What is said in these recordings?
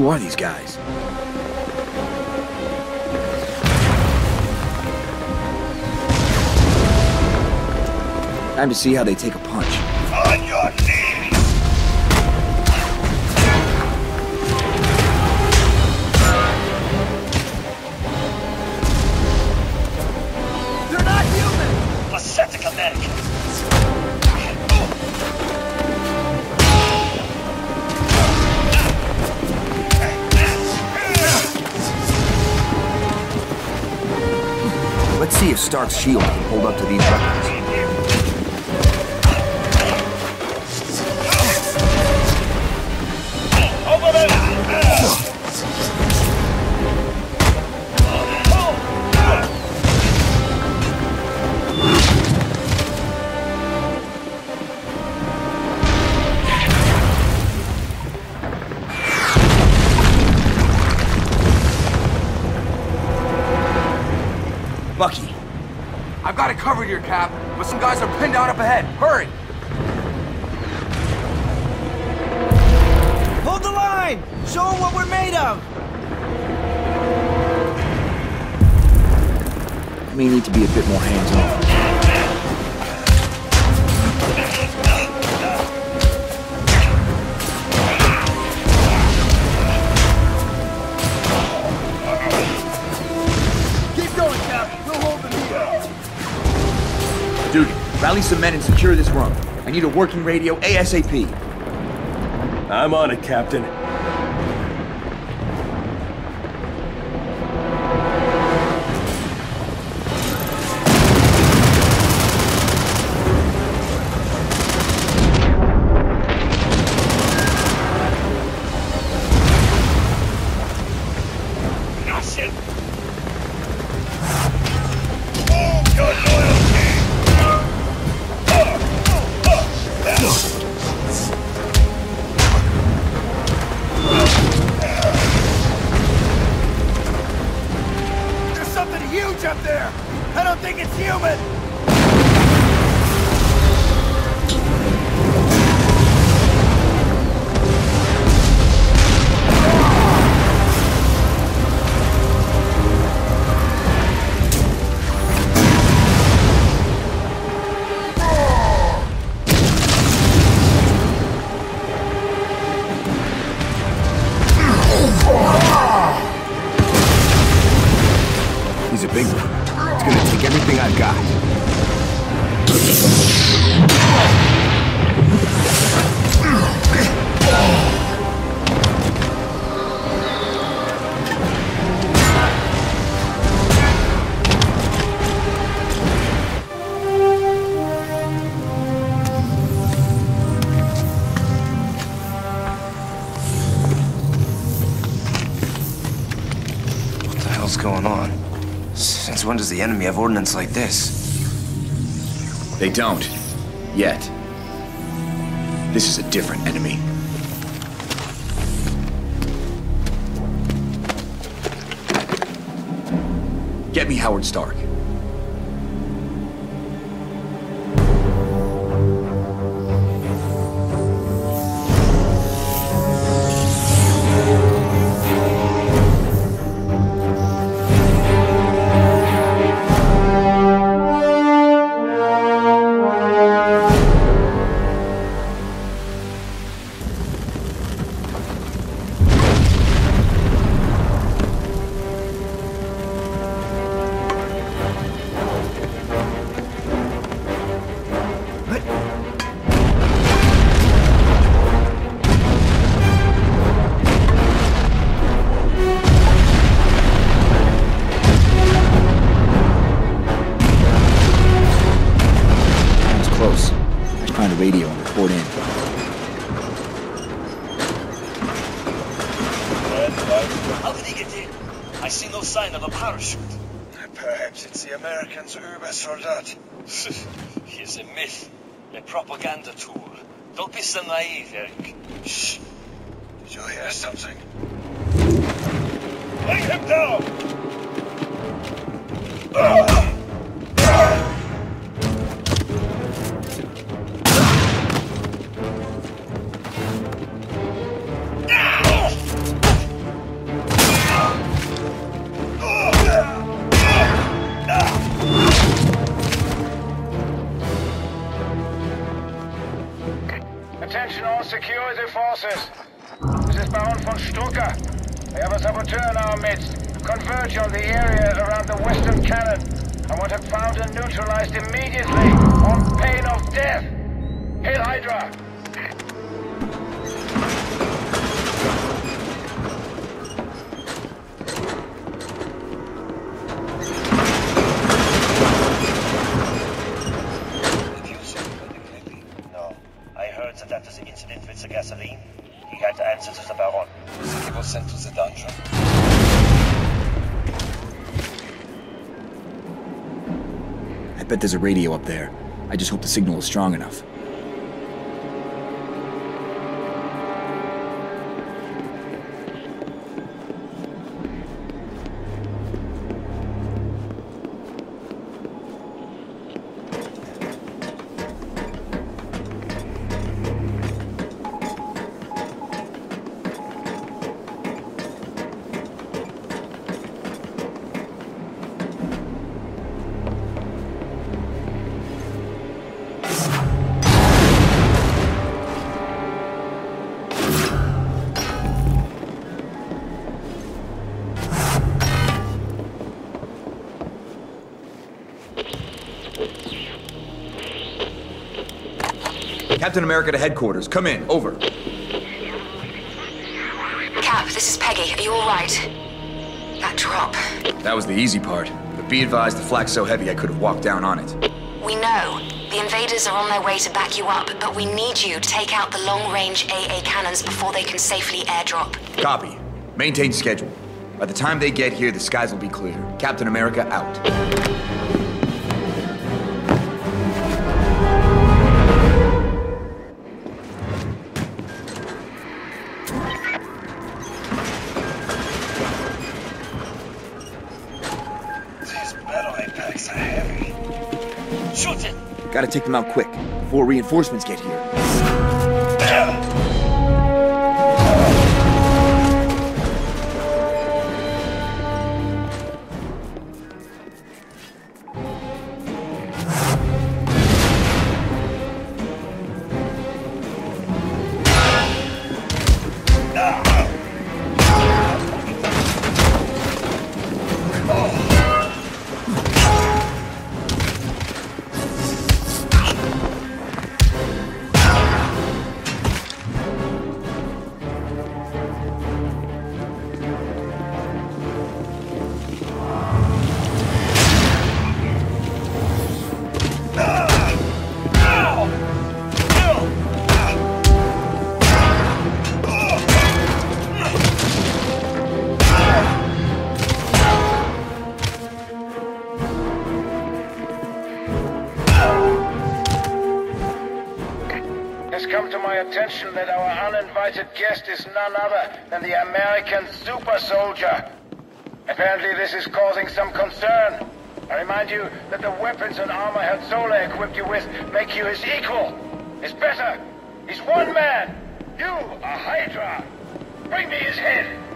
Who are these guys? Time to see how they take a punch. On your Stark's shield can hold up to these weapons. Bucky, covered here, Cap, but some guys are pinned down up ahead. Hurry! Hold the line! Show them what we're made of! may need to be a bit more hands-on. Rally some men and secure this room. I need a working radio ASAP. I'm on it, Captain. I don't think it's human! When does the enemy have ordnance like this? They don't. Yet. This is a different enemy. Get me Howard Stark. Find a radio and report in. How did he get in? I see no sign of a parachute. Perhaps it's the Americans' Ubersoldat. He's a myth, a propaganda tool. Don't be so naive, Eric. Shh. Did you hear something? Bring him down! Attention all security forces. This is Baron von Strucker. We have a saboteur in our midst. Converge on the area around the western cannon. I want him found and neutralized immediately, on pain of death. Hail Hydra! Bet there's a radio up there. I just hope the signal is strong enough. Captain America to headquarters. Come in. Over. Cap, this is Peggy. Are you alright? That drop. That was the easy part. But be advised, the flak's so heavy I could have walked down on it. We know. The invaders are on their way to back you up, but we need you to take out the long-range AA cannons before they can safely airdrop. Copy. Maintain schedule. By the time they get here, the skies will be clear. Captain America out. Gotta take them out quick, before reinforcements get here. My attention that our uninvited guest is none other than the American super soldier. Apparently this is causing some concern. I remind you that the weapons and armor Zola equipped you with make you his equal. It's better. He's one man. You are Hydra. Bring me his head.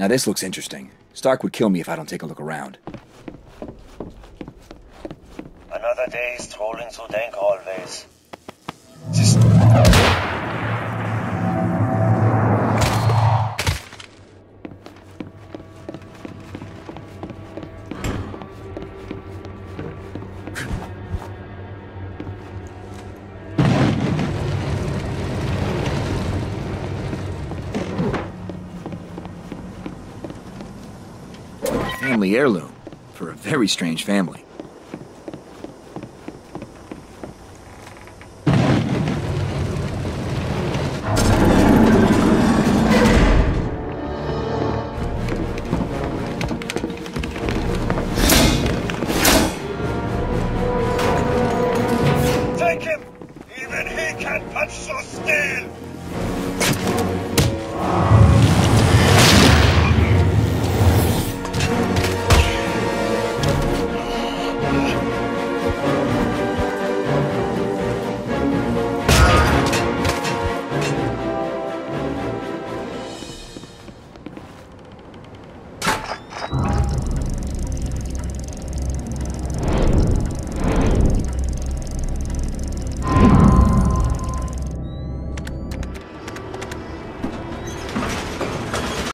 Now this looks interesting. Stark would kill me if I don't take a look around. Another day strolling through dank hallways. Family heirloom. For a very strange family.